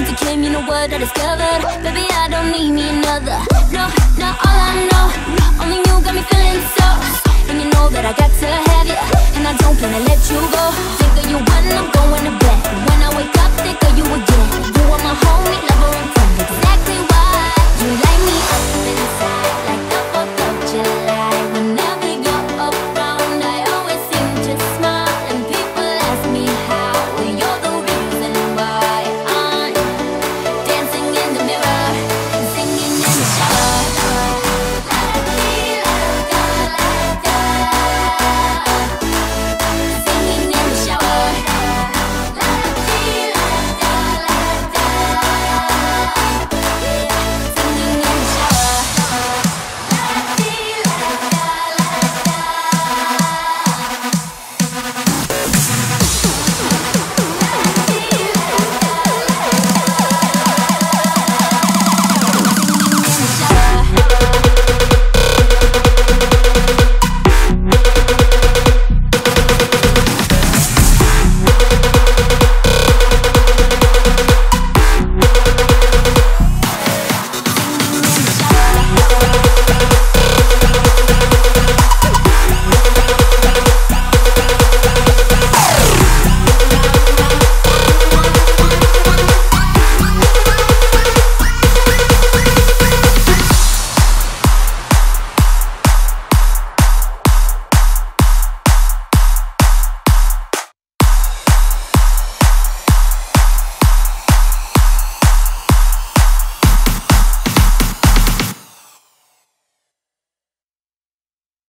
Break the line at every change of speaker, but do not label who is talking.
You know what I discovered. Baby, I don't need me another. No, not all I know. Only you got me feeling so And you know that I got to have you And I don't plan to let you go. Think of you when I'm going